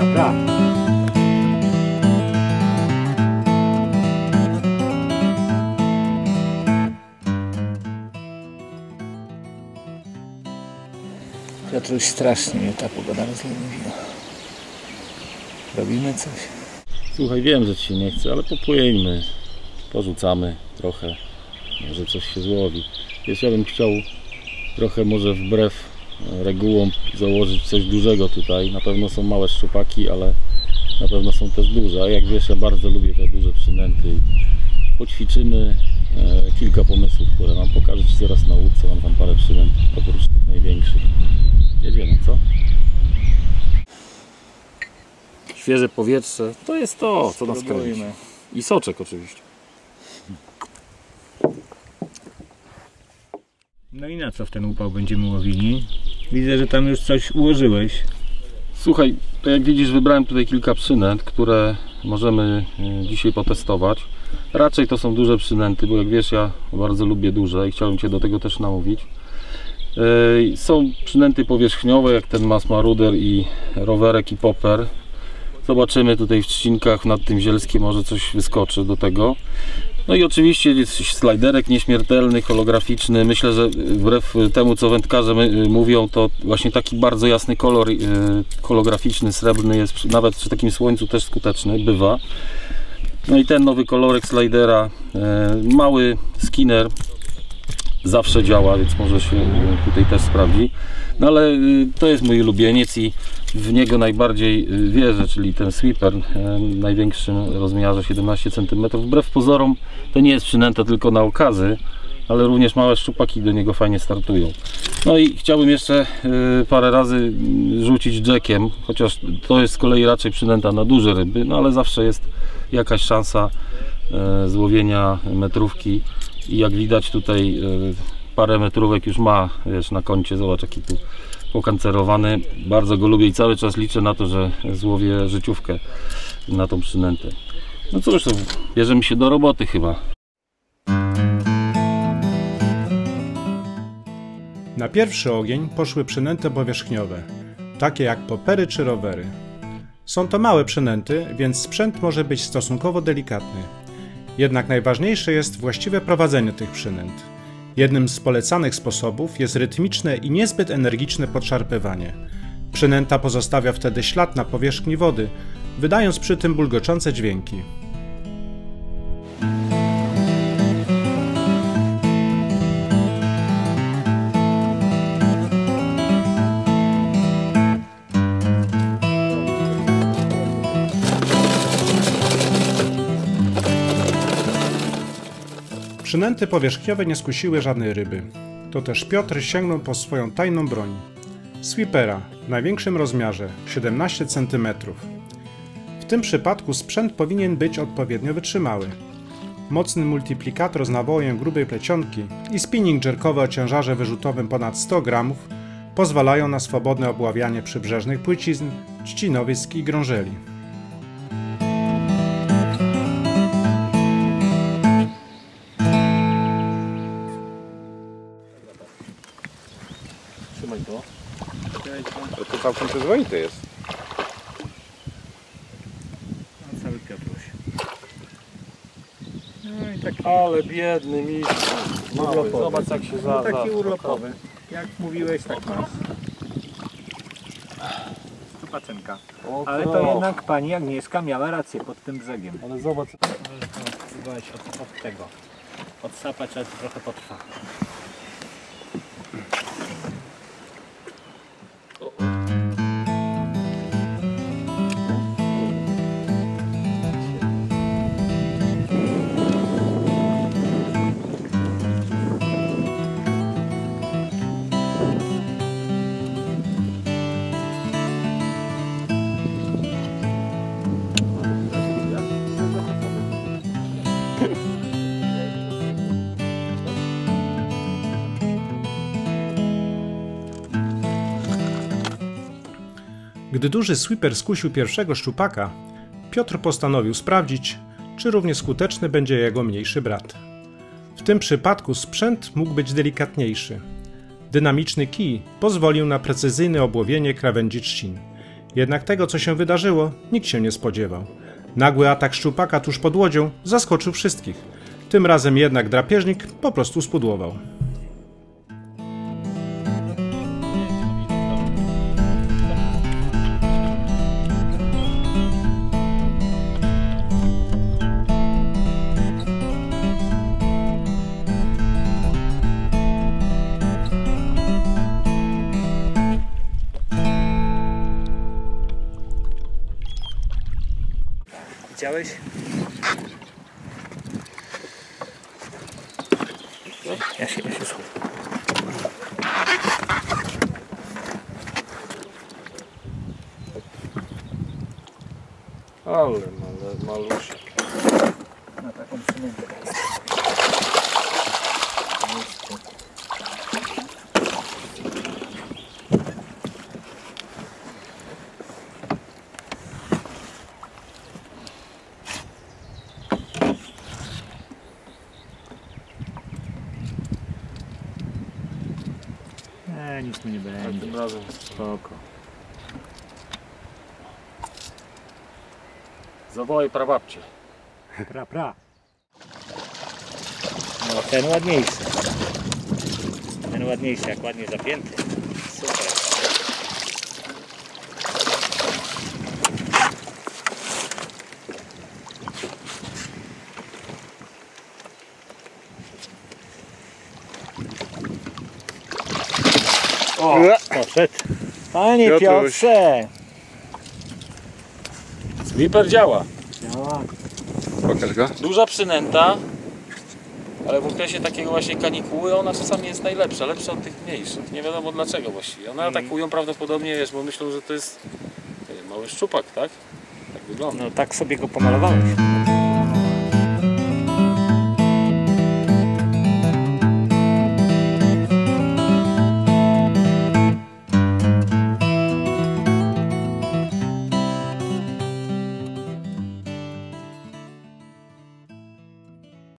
Tak. Piotruś strasznie mnie ta pogoda rozleniwiła. Robimy coś. Słuchaj, wiem, że ci się nie chce, ale popłyńmy. Porzucamy trochę. Może coś się złowi. Wiesz, ja bym chciał trochę może wbrew regułom założyć coś dużego tutaj. Na pewno są małe szczupaki, ale na pewno są też duże. A jak wiesz, ja bardzo lubię te duże przynęty. I Poćwiczymy e, kilka pomysłów, które mam pokażę Ci zaraz na łódce. Mam tam parę przynęt oprócz tych największych. Jedziemy, co? Świeże powietrze to jest to, co nas kręci. I soczek oczywiście. No i na co w ten upał będziemy łowili? Widzę, że tam już coś ułożyłeś. Słuchaj, to jak widzisz wybrałem tutaj kilka przynęt, które możemy e, dzisiaj potestować. Raczej to są duże przynęty, bo jak wiesz ja bardzo lubię duże i chciałbym Cię do tego też namówić. E, Są przynęty powierzchniowe jak ten Mass Maruder i rowerek i popper. Zobaczymy tutaj w trzcinkach nad tym zielskiem może coś wyskoczy do tego. No i oczywiście jest slajderek nieśmiertelny, holograficzny. Myślę, że wbrew temu co wędkarze my- mówią, to właśnie taki bardzo jasny kolor y, holograficzny, srebrny jest nawet przy takim słońcu też skuteczny, bywa. No i ten nowy kolorek slidera, e, mały skinner zawsze działa, więc może się e, tutaj też sprawdzi. No ale y, to jest mój ulubieniec i w niego najbardziej y, wierzę, czyli ten sweeper e, największym rozmiarze 17 cm. Wbrew pozorom to nie jest przynęta tylko na okazy, ale również małe szczupaki do niego fajnie startują. No i chciałbym jeszcze parę razy y, rzucić jackiem, chociaż to jest z kolei raczej przynęta na duże ryby, no ale zawsze jest jakaś szansa e, złowienia metrówki i jak widać tutaj e, parę metrówek już ma wiesz, na koncie, zobacz jaki tu pokancerowany, bardzo go lubię i cały czas liczę na to, że złowię życiówkę na tą przynętę. No cóż, bierzemy się do roboty chyba. Na pierwszy ogień poszły przynęty powierzchniowe, takie jak popery czy rowery. Są to małe przynęty, więc sprzęt może być stosunkowo delikatny. Jednak najważniejsze jest właściwe prowadzenie tych przynęt. Jednym z polecanych sposobów jest rytmiczne i niezbyt energiczne podszarpywanie. Przynęta pozostawia wtedy ślad na powierzchni wody, wydając przy tym bulgoczące dźwięki. Przynęty powierzchniowe nie skusiły żadnej ryby. To też Piotr sięgnął po swoją tajną broń. Sweepera w największym rozmiarze 17 cm. W tym przypadku sprzęt powinien być odpowiednio wytrzymały. Mocny multiplikator z nawojem grubej plecionki i spinning jerkowy o ciężarze wyrzutowym ponad 100 g pozwalają na swobodne obławianie przybrzeżnych płycizn, trzcinowisk i grążeli. Trzymaj to. To całkiem przyzwoity jest. No, cały Piotruś. No i taki, Ale biedny mistrz. Mały. Zobacz jak się za... taki za- urlopowy. Jak mówiłeś, tak masz. Stupacynka. O, Ale to jednak pani Agnieszka miała rację pod tym brzegiem. Ale zobacz. Próbowałeś od, od tego. Odsapać, ale to trochę potrwa. Gdy duży sweeper skusił pierwszego szczupaka, Piotr postanowił sprawdzić, czy równie skuteczny będzie jego mniejszy brat. W tym przypadku sprzęt mógł być delikatniejszy. Dynamiczny kij pozwolił na precyzyjne obłowienie krawędzi trzcin. Jednak tego, co się wydarzyło, nikt się nie spodziewał. Nagły atak szczupaka tuż pod łodzią zaskoczył wszystkich. Tym razem jednak drapieżnik po prostu spudłował. Widziałeś? Ja się, ja się schowam. Ale male, maluszek. Na taką przynętę. Nie, nic mu nie będzie. Tym razem Spoko. Zawołaj prababcie. Pra, pra. No ten ładniejszy. Ten ładniejszy, jak ładnie zapięty. O, poszedł. Panie Piotruś. Piotrze! Sweeper działa. Działa. Pokaż go. Duża przynęta, ale w okresie takiego właśnie kanikuły ona czasami jest najlepsza, lepsza od tych mniejszych. Nie wiadomo dlaczego właściwie. One atakują prawdopodobnie, wiesz, bo myślą, że to jest mały szczupak, tak? Tak wygląda. No tak sobie go pomalowałeś.